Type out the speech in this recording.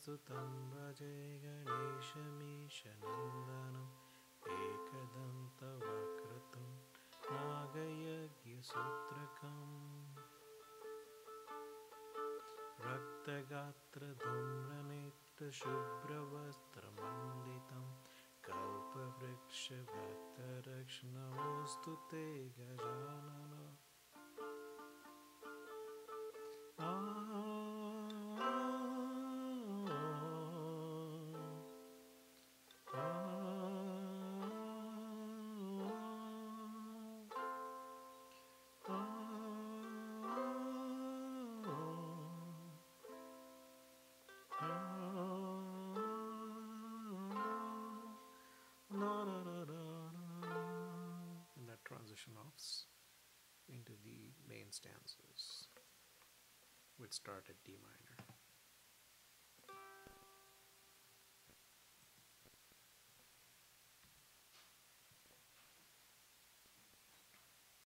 सुतं भजे गणेशमीशनन्दनम् एकदन्तवक्रतुं नागयज्ञसूत्रकम्। रक्तगात्रधूम्रनेत्रशुभ्रवस्त्रमण्डितं कल्पवृक्षभक्तरक्ष्णमोऽस्तु ते Gajanan offs into the main stanzas would start at D minor.